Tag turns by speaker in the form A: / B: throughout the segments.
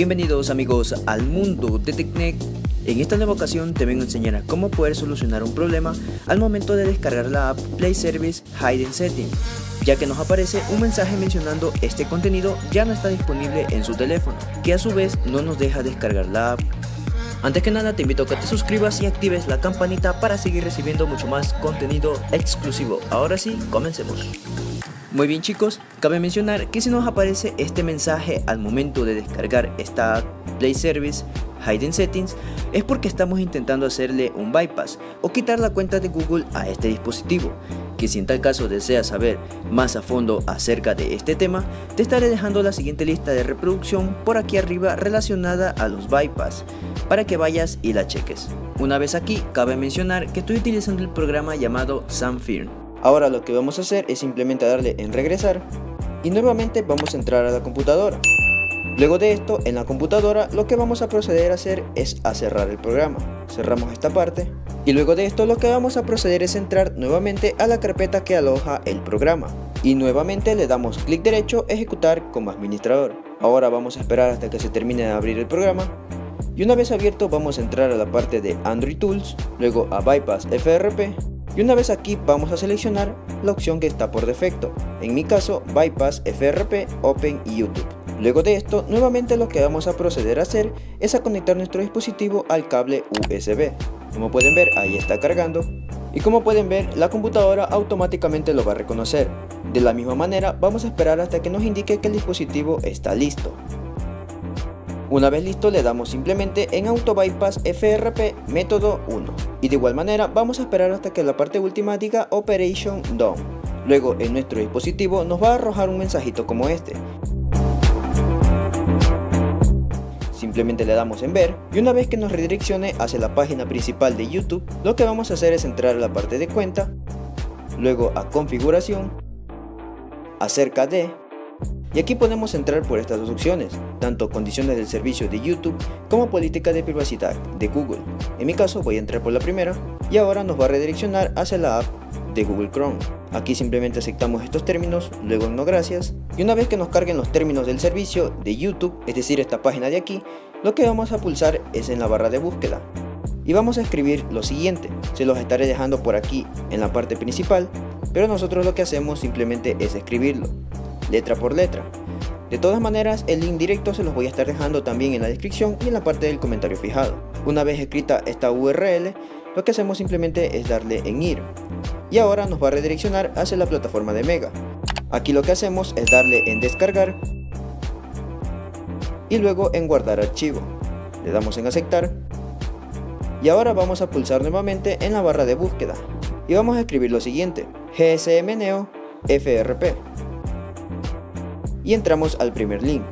A: Bienvenidos amigos al mundo de TechNet. En esta nueva ocasión te vengo a enseñar cómo poder solucionar un problema al momento de descargar la app Play Service Hidden Setting, ya que nos aparece un mensaje mencionando este contenido ya no está disponible en su teléfono, que a su vez no nos deja descargar la app. Antes que nada te invito a que te suscribas y actives la campanita para seguir recibiendo mucho más contenido exclusivo. Ahora sí, comencemos. Muy bien chicos, cabe mencionar que si nos aparece este mensaje al momento de descargar esta Play Service Hidden Settings es porque estamos intentando hacerle un bypass o quitar la cuenta de Google a este dispositivo, que si en tal caso deseas saber más a fondo acerca de este tema, te estaré dejando la siguiente lista de reproducción por aquí arriba relacionada a los bypass, para que vayas y la cheques. Una vez aquí, cabe mencionar que estoy utilizando el programa llamado Samfirm Ahora lo que vamos a hacer es simplemente darle en regresar y nuevamente vamos a entrar a la computadora. Luego de esto, en la computadora lo que vamos a proceder a hacer es a cerrar el programa. Cerramos esta parte y luego de esto lo que vamos a proceder es entrar nuevamente a la carpeta que aloja el programa. Y nuevamente le damos clic derecho ejecutar como administrador. Ahora vamos a esperar hasta que se termine de abrir el programa. Y una vez abierto vamos a entrar a la parte de Android Tools, luego a Bypass FRP y una vez aquí vamos a seleccionar la opción que está por defecto, en mi caso Bypass FRP Open y YouTube. Luego de esto, nuevamente lo que vamos a proceder a hacer es a conectar nuestro dispositivo al cable USB. Como pueden ver, ahí está cargando. Y como pueden ver, la computadora automáticamente lo va a reconocer. De la misma manera, vamos a esperar hasta que nos indique que el dispositivo está listo. Una vez listo le damos simplemente en Auto Bypass FRP método 1 y de igual manera vamos a esperar hasta que la parte última diga Operation Done. Luego en nuestro dispositivo nos va a arrojar un mensajito como este. Simplemente le damos en ver y una vez que nos redireccione hacia la página principal de YouTube, lo que vamos a hacer es entrar a la parte de cuenta, luego a configuración, acerca de y aquí podemos entrar por estas dos opciones, tanto condiciones del servicio de YouTube como política de privacidad de Google. En mi caso voy a entrar por la primera y ahora nos va a redireccionar hacia la app de Google Chrome. Aquí simplemente aceptamos estos términos, luego no gracias, y una vez que nos carguen los términos del servicio de YouTube, es decir esta página de aquí, lo que vamos a pulsar es en la barra de búsqueda. Y vamos a escribir lo siguiente, se los estaré dejando por aquí en la parte principal, pero nosotros lo que hacemos simplemente es escribirlo letra por letra. De todas maneras, el link directo se los voy a estar dejando también en la descripción y en la parte del comentario fijado. Una vez escrita esta URL, lo que hacemos simplemente es darle en ir. Y ahora nos va a redireccionar hacia la plataforma de Mega. Aquí lo que hacemos es darle en descargar y luego en guardar archivo. Le damos en aceptar y ahora vamos a pulsar nuevamente en la barra de búsqueda y vamos a escribir lo siguiente, GSM Neo FRP y entramos al primer link.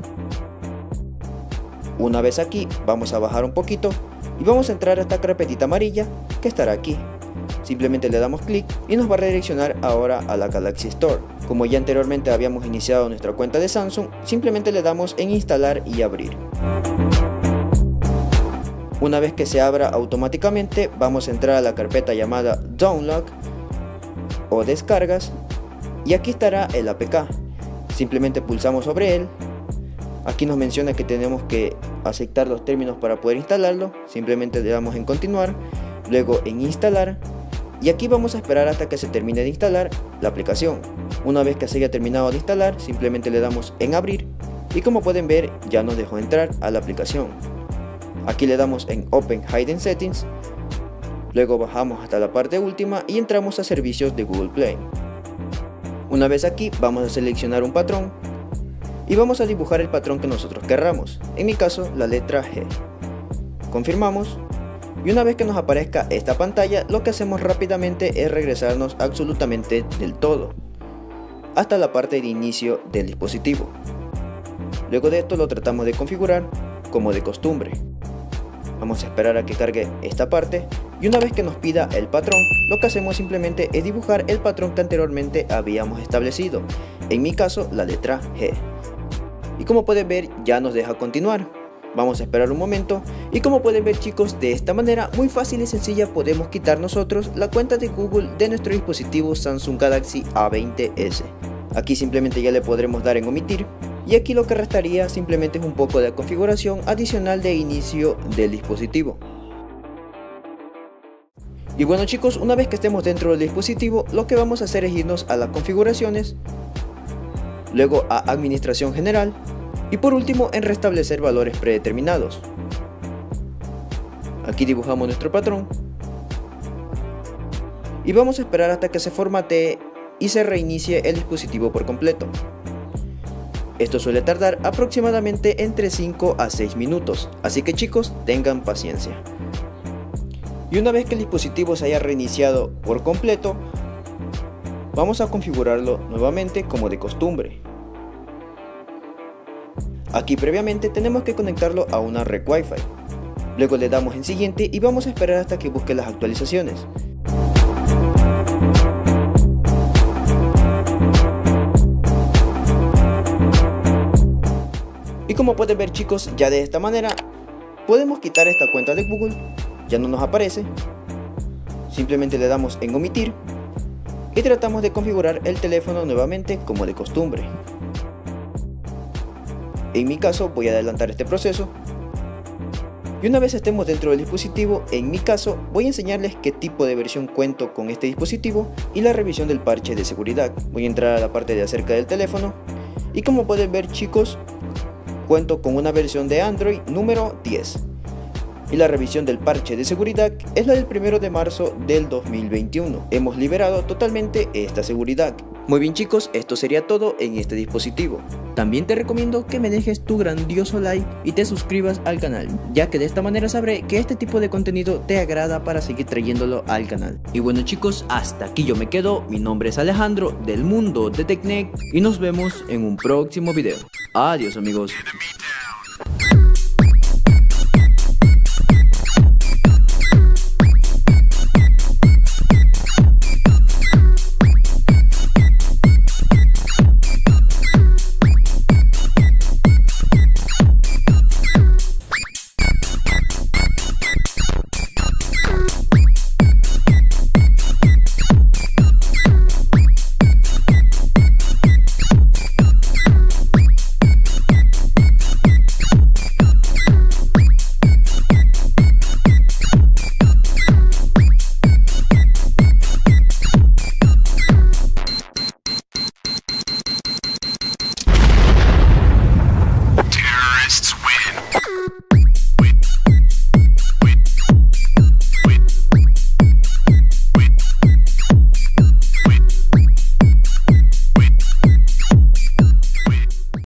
A: Una vez aquí, vamos a bajar un poquito y vamos a entrar a esta carpetita amarilla que estará aquí. Simplemente le damos clic y nos va a redireccionar ahora a la Galaxy Store. Como ya anteriormente habíamos iniciado nuestra cuenta de Samsung, simplemente le damos en instalar y abrir. Una vez que se abra automáticamente, vamos a entrar a la carpeta llamada Download o Descargas y aquí estará el APK. Simplemente pulsamos sobre él. Aquí nos menciona que tenemos que aceptar los términos para poder instalarlo. Simplemente le damos en continuar, luego en instalar. Y aquí vamos a esperar hasta que se termine de instalar la aplicación. Una vez que se haya terminado de instalar, simplemente le damos en abrir. Y como pueden ver, ya nos dejó entrar a la aplicación. Aquí le damos en Open Hidden Settings. Luego bajamos hasta la parte última y entramos a servicios de Google Play. Una vez aquí vamos a seleccionar un patrón y vamos a dibujar el patrón que nosotros querramos, en mi caso la letra G. Confirmamos y una vez que nos aparezca esta pantalla lo que hacemos rápidamente es regresarnos absolutamente del todo hasta la parte de inicio del dispositivo. Luego de esto lo tratamos de configurar como de costumbre. Vamos a esperar a que cargue esta parte y una vez que nos pida el patrón, lo que hacemos simplemente es dibujar el patrón que anteriormente habíamos establecido, en mi caso la letra G. Y como pueden ver ya nos deja continuar. Vamos a esperar un momento y como pueden ver chicos de esta manera muy fácil y sencilla podemos quitar nosotros la cuenta de Google de nuestro dispositivo Samsung Galaxy A20s. Aquí simplemente ya le podremos dar en omitir y aquí lo que restaría simplemente es un poco de configuración adicional de inicio del dispositivo. Y bueno chicos, una vez que estemos dentro del dispositivo, lo que vamos a hacer es irnos a las configuraciones, luego a administración general y por último en restablecer valores predeterminados. Aquí dibujamos nuestro patrón y vamos a esperar hasta que se formatee y se reinicie el dispositivo por completo. Esto suele tardar aproximadamente entre 5 a 6 minutos, así que chicos tengan paciencia. Y una vez que el dispositivo se haya reiniciado por completo, vamos a configurarlo nuevamente como de costumbre. Aquí previamente tenemos que conectarlo a una red Wi-Fi. Luego le damos en siguiente y vamos a esperar hasta que busque las actualizaciones. Como pueden ver chicos, ya de esta manera podemos quitar esta cuenta de Google, ya no nos aparece. Simplemente le damos en omitir y tratamos de configurar el teléfono nuevamente como de costumbre. En mi caso voy a adelantar este proceso. Y una vez estemos dentro del dispositivo, en mi caso voy a enseñarles qué tipo de versión cuento con este dispositivo y la revisión del parche de seguridad. Voy a entrar a la parte de acerca del teléfono y como pueden ver chicos, cuento con una versión de Android número 10 y la revisión del parche de seguridad es la del 1 de marzo del 2021. Hemos liberado totalmente esta seguridad. Muy bien chicos, esto sería todo en este dispositivo. También te recomiendo que me dejes tu grandioso like y te suscribas al canal, ya que de esta manera sabré que este tipo de contenido te agrada para seguir trayéndolo al canal. Y bueno chicos, hasta aquí yo me quedo, mi nombre es Alejandro del mundo de Tecnec y nos vemos en un próximo video. Adiós amigos.